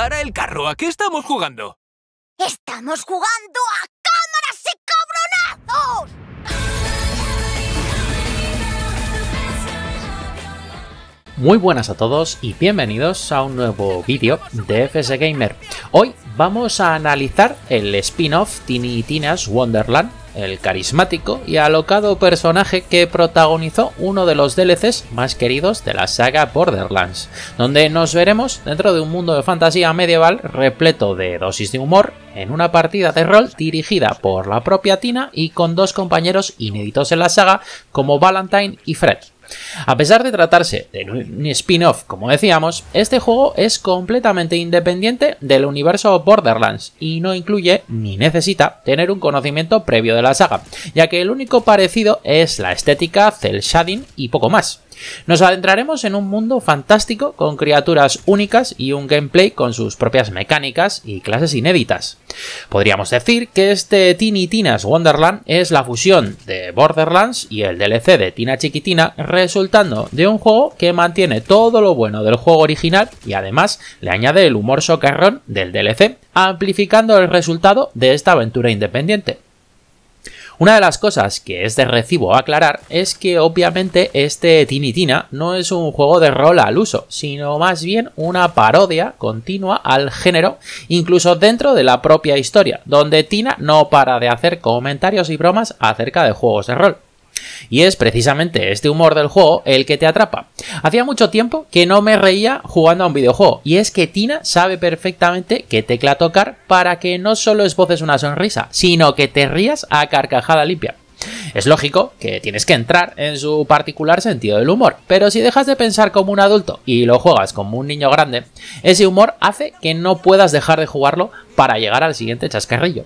para el carro. ¿A qué estamos jugando? ¡Estamos jugando a cámaras y cabronazos! Muy buenas a todos y bienvenidos a un nuevo vídeo de FS Gamer. Hoy vamos a analizar el spin-off Tiny Tina's Wonderland, el carismático y alocado personaje que protagonizó uno de los DLCs más queridos de la saga Borderlands, donde nos veremos dentro de un mundo de fantasía medieval repleto de dosis de humor en una partida de rol dirigida por la propia Tina y con dos compañeros inéditos en la saga como Valentine y Fred. A pesar de tratarse de un spin-off, como decíamos, este juego es completamente independiente del universo Borderlands y no incluye ni necesita tener un conocimiento previo de la saga, ya que el único parecido es la estética, cel shading y poco más. Nos adentraremos en un mundo fantástico con criaturas únicas y un gameplay con sus propias mecánicas y clases inéditas. Podríamos decir que este Tiny Tina's Wonderland es la fusión de Borderlands y el DLC de Tina Chiquitina, resultando de un juego que mantiene todo lo bueno del juego original y además le añade el humor socarrón del DLC, amplificando el resultado de esta aventura independiente. Una de las cosas que es de recibo aclarar es que obviamente este Tiny Tina no es un juego de rol al uso, sino más bien una parodia continua al género, incluso dentro de la propia historia, donde Tina no para de hacer comentarios y bromas acerca de juegos de rol. Y es precisamente este humor del juego el que te atrapa. Hacía mucho tiempo que no me reía jugando a un videojuego, y es que Tina sabe perfectamente qué tecla tocar para que no solo esboces una sonrisa, sino que te rías a carcajada limpia. Es lógico que tienes que entrar en su particular sentido del humor, pero si dejas de pensar como un adulto y lo juegas como un niño grande, ese humor hace que no puedas dejar de jugarlo para llegar al siguiente chascarrillo.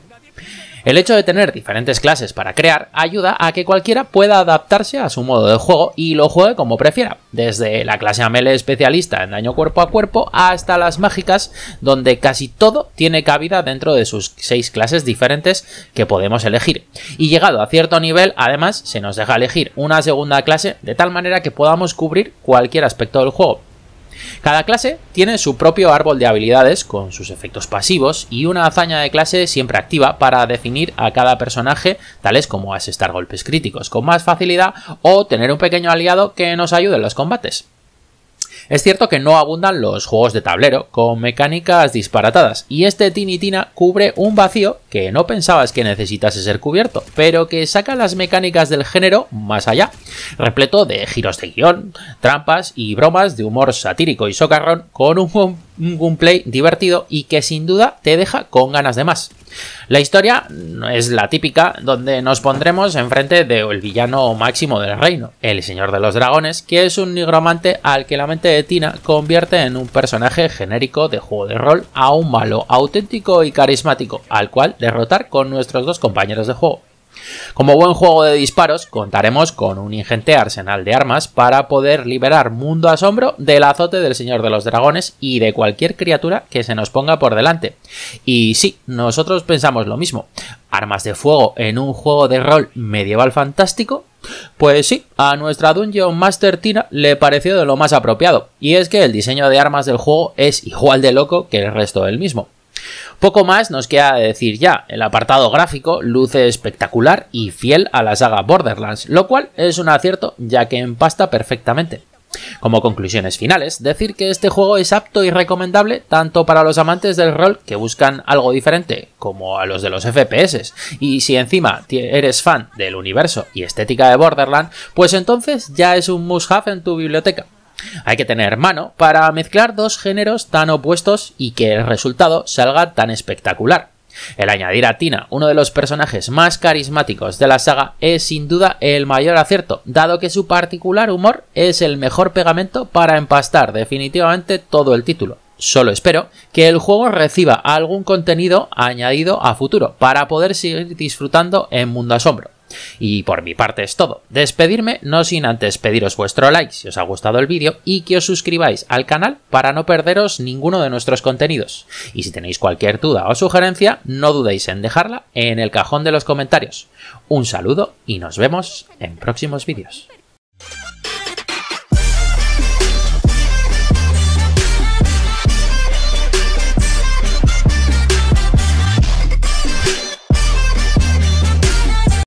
El hecho de tener diferentes clases para crear ayuda a que cualquiera pueda adaptarse a su modo de juego y lo juegue como prefiera, desde la clase Amele especialista en daño cuerpo a cuerpo hasta las mágicas, donde casi todo tiene cabida dentro de sus seis clases diferentes que podemos elegir. Y llegado a cierto nivel, además, se nos deja elegir una segunda clase de tal manera que podamos cubrir cualquier aspecto del juego, cada clase tiene su propio árbol de habilidades con sus efectos pasivos y una hazaña de clase siempre activa para definir a cada personaje, tales como asestar golpes críticos con más facilidad o tener un pequeño aliado que nos ayude en los combates. Es cierto que no abundan los juegos de tablero con mecánicas disparatadas, y este Tiny Tina cubre un vacío que no pensabas que necesitase ser cubierto, pero que saca las mecánicas del género más allá, repleto de giros de guion, trampas y bromas de humor satírico y socarrón con un gameplay divertido y que sin duda te deja con ganas de más. La historia es la típica donde nos pondremos enfrente del villano máximo del reino, el Señor de los Dragones, que es un nigromante al que la mente de Tina convierte en un personaje genérico de juego de rol a un malo auténtico y carismático, al cual derrotar con nuestros dos compañeros de juego. Como buen juego de disparos, contaremos con un ingente arsenal de armas para poder liberar mundo asombro del azote del Señor de los Dragones y de cualquier criatura que se nos ponga por delante. Y sí, nosotros pensamos lo mismo. ¿Armas de fuego en un juego de rol medieval fantástico? Pues sí, a nuestra Dungeon Master Tina le pareció de lo más apropiado, y es que el diseño de armas del juego es igual de loco que el resto del mismo. Poco más nos queda decir ya, el apartado gráfico luce espectacular y fiel a la saga Borderlands, lo cual es un acierto ya que empasta perfectamente. Como conclusiones finales, decir que este juego es apto y recomendable tanto para los amantes del rol que buscan algo diferente como a los de los FPS, y si encima eres fan del universo y estética de Borderlands, pues entonces ya es un must-have en tu biblioteca. Hay que tener mano para mezclar dos géneros tan opuestos y que el resultado salga tan espectacular. El añadir a Tina uno de los personajes más carismáticos de la saga es sin duda el mayor acierto, dado que su particular humor es el mejor pegamento para empastar definitivamente todo el título. Solo espero que el juego reciba algún contenido añadido a futuro para poder seguir disfrutando en Mundo Asombro. Y por mi parte es todo. Despedirme no sin antes pediros vuestro like si os ha gustado el vídeo y que os suscribáis al canal para no perderos ninguno de nuestros contenidos. Y si tenéis cualquier duda o sugerencia, no dudéis en dejarla en el cajón de los comentarios. Un saludo y nos vemos en próximos vídeos.